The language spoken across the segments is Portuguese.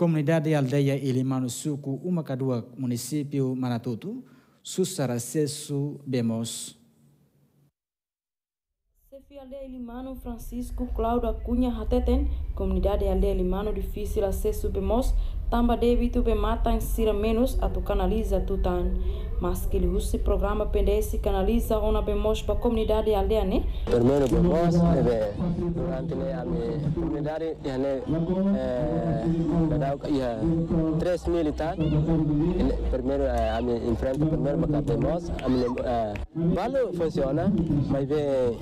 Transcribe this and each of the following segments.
Comunidade Aldeia Ilimano Suco, uma cadua município Manatutu, susara acesso bemos. Chefe Aldeia Ilimano Francisco Cláudio Cunha Hateten, Comunidade Aldeia Ilimano difícil acesso bemos, tamba débito be mata em sira menos a tu canaliza tutan. Mas que ele usa programa pendesse canaliza ona bemos para comunidade aldeia né? Primeiro bemos, é durantine ame mi dari yani eh dada ya tres militar primero eh, ame in frente primero makatemos ame eh, balo funciona. Mai ve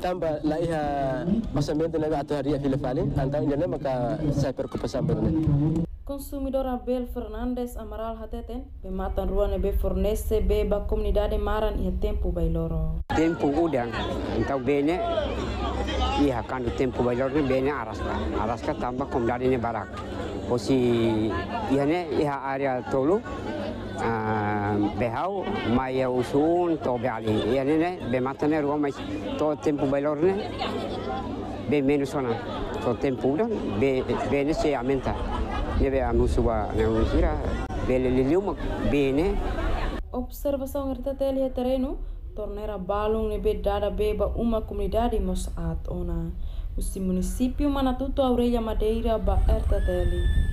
tamba la iha orçamento na atuharia ya fila falin antang indene maka saya perkupa samberne Consumidor Abel Fernandez Amaral Hateten bematan ruane be fornece be ba comunidade maran ia tempo bailoro. Tempo udang, então bene ia kan tempo bailoro ni bene araska, araska tambah comunidade ni barak. Osi ia ne ia area tolu behau mai usun to beali ia ne be matane ruang mai to tempo bailoro ne be menos ona to tempo udang be bene se aumenta. Dia a musuwa na usira bele lilium bene. Observação RTTL terreno tornera balung nebe dada beba uma comunidade mos at ona. O município Manatuto Aurelia Madeira ba RTTL.